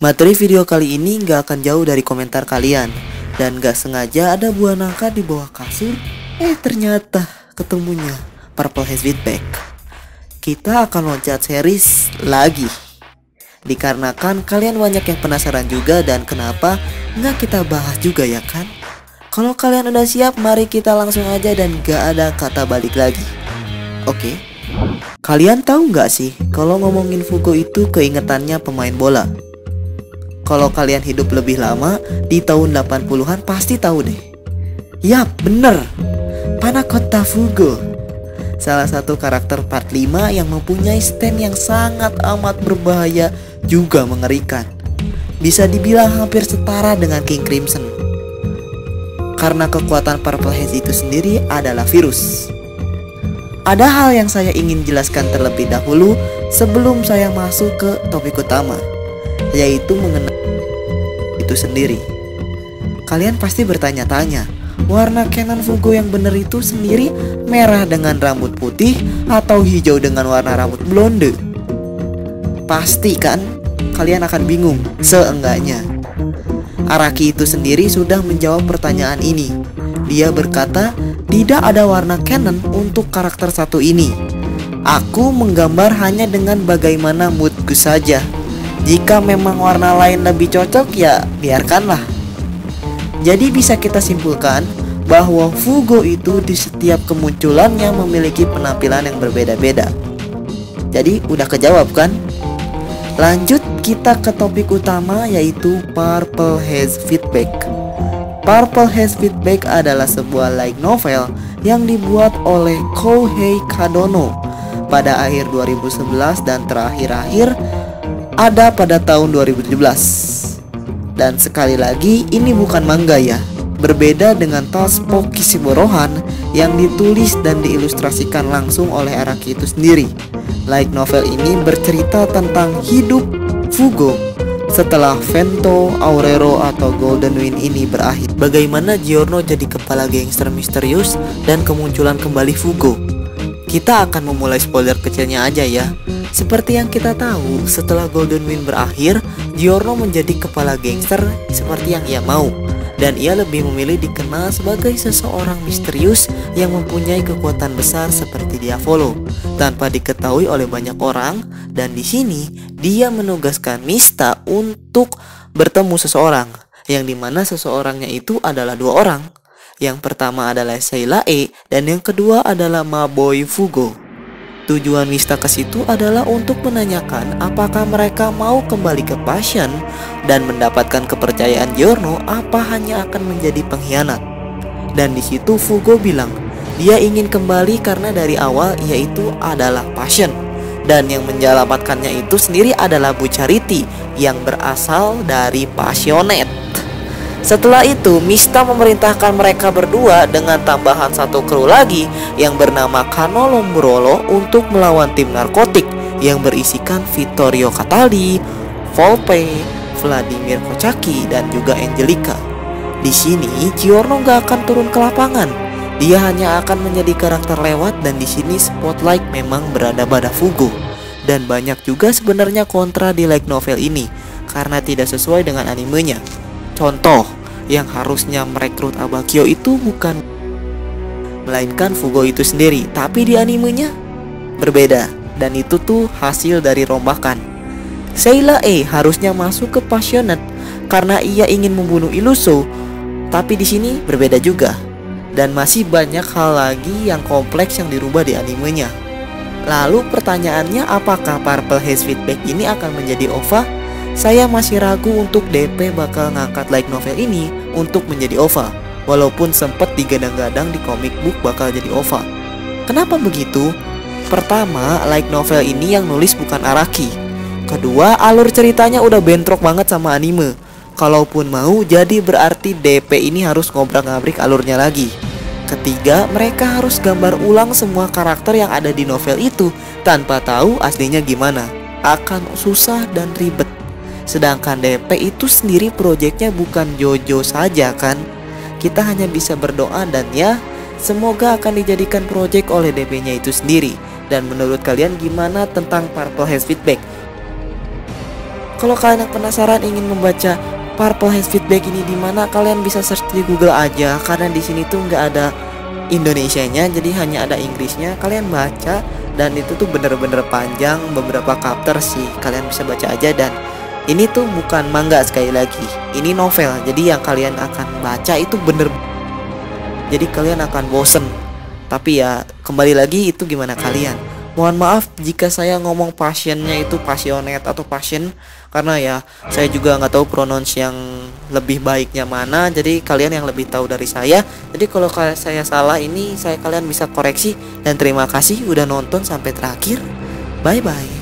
Materi video kali ini nggak akan jauh dari komentar kalian. Dan gak sengaja ada buah nangka di bawah kasur Eh ternyata ketemunya Purple Haze Feedback Kita akan loncat series lagi. Dikarenakan kalian banyak yang penasaran juga dan kenapa nggak kita bahas juga ya kan? Kalau kalian udah siap mari kita langsung aja dan gak ada kata balik lagi. Oke? Kalian tahu nggak sih kalau ngomongin Fugo itu keingetannya pemain bola kalau kalian hidup lebih lama di tahun 80-an pasti tahu deh. Yap, bener. Panakota Fugo. Salah satu karakter part 5 yang mempunyai stand yang sangat amat berbahaya juga mengerikan. Bisa dibilang hampir setara dengan King Crimson. Karena kekuatan Purple Haze itu sendiri adalah virus. Ada hal yang saya ingin jelaskan terlebih dahulu sebelum saya masuk ke topik utama, yaitu mengenai itu sendiri. Kalian pasti bertanya-tanya, warna Canon Fugo yang benar itu sendiri merah dengan rambut putih atau hijau dengan warna rambut blonde? Pasti kan? Kalian akan bingung, seenggaknya. Araki itu sendiri sudah menjawab pertanyaan ini. Dia berkata, tidak ada warna Canon untuk karakter satu ini. Aku menggambar hanya dengan bagaimana moodku saja. Jika memang warna lain lebih cocok ya biarkanlah. Jadi bisa kita simpulkan bahwa Fugo itu di setiap kemunculannya memiliki penampilan yang berbeda-beda. Jadi udah kejawab kan? Lanjut kita ke topik utama yaitu Purple Haze Feedback. Purple Haze Feedback adalah sebuah light novel yang dibuat oleh Kohei Kadono pada akhir 2011 dan terakhir-akhir ada pada tahun 2017. Dan sekali lagi ini bukan manga ya. Berbeda dengan Tospo Kisiborohan yang ditulis dan diilustrasikan langsung oleh Araki itu sendiri. Light novel ini bercerita tentang hidup Fugo setelah Vento, Aurero, atau Golden Wind ini berakhir. Bagaimana Giorno jadi kepala gangster misterius dan kemunculan kembali Fugo. Kita akan memulai spoiler kecilnya aja ya. Seperti yang kita tahu, setelah Golden Wind berakhir, Giorno menjadi kepala gangster seperti yang ia mau. Dan ia lebih memilih dikenal sebagai seseorang misterius yang mempunyai kekuatan besar seperti Diavolo tanpa diketahui oleh banyak orang dan di sini dia menugaskan Mista untuk bertemu seseorang yang di mana seseorangnya itu adalah dua orang. Yang pertama adalah Sheila E dan yang kedua adalah Maboy Fugo. Tujuan Mista ke situ adalah untuk menanyakan apakah mereka mau kembali ke Passion dan mendapatkan kepercayaan Giorno apa hanya akan menjadi pengkhianat. Dan di situ Fugo bilang dia ingin kembali karena dari awal yaitu adalah Passion dan yang menyelamatkannya itu sendiri adalah Bu Charity yang berasal dari Passionate. Setelah itu, Mista memerintahkan mereka berdua dengan tambahan satu kru lagi yang bernama Kano Lombrolo untuk melawan tim narkotik yang berisikan Vittorio Cataldi, Volpe, Vladimir Kocaki, dan juga Angelica. Di sini, Giorno gak akan turun ke lapangan. Dia hanya akan menjadi karakter lewat dan di sini spotlight memang berada pada Fugo. Dan banyak juga sebenarnya kontra di light novel ini karena tidak sesuai dengan animenya. Contoh, yang harusnya merekrut Abakio itu bukan melainkan Fugo itu sendiri, tapi di animenya berbeda dan itu tuh hasil dari rombakan. Sheila E harusnya masuk ke Passionate karena ia ingin membunuh Iluso, tapi di sini berbeda juga. Dan masih banyak hal lagi yang kompleks yang dirubah di animenya. Lalu pertanyaannya apakah Purple Haze Feedback ini akan menjadi OVA saya masih ragu untuk DP bakal ngangkat light novel ini untuk menjadi OVA Walaupun sempat digadang-gadang di comic book bakal jadi OVA Kenapa begitu? Pertama, light novel ini yang nulis bukan Araki Kedua, alur ceritanya udah bentrok banget sama anime Kalaupun mau, jadi berarti DP ini harus ngobrak-ngabrik alurnya lagi Ketiga, mereka harus gambar ulang semua karakter yang ada di novel itu tanpa tahu aslinya gimana. Akan susah dan ribet. Sedangkan DP itu sendiri proyeknya bukan Jojo saja kan? Kita hanya bisa berdoa dan ya Semoga akan dijadikan proyek oleh DP-nya itu sendiri. Dan menurut kalian gimana tentang Purple Haze Feedback? Kalau kalian penasaran ingin membaca Purple Haze Feedback ini di mana kalian bisa search di Google aja. Karena di sini tuh nggak ada Indonesianya jadi hanya ada Inggrisnya. Kalian baca dan itu tuh bener-bener panjang beberapa chapter sih. Kalian bisa baca aja dan ini tuh bukan manga sekali lagi ini novel jadi yang kalian akan baca itu bener jadi kalian akan bosen tapi ya kembali lagi itu gimana kalian Mohon maaf jika saya ngomong pasiennya itu passionate atau passion karena ya saya juga nggak tahu pronounce yang lebih baiknya mana. Jadi kalian yang lebih tahu dari saya. Jadi kalau saya salah ini saya kalian bisa koreksi dan terima kasih udah nonton sampai terakhir. Bye bye.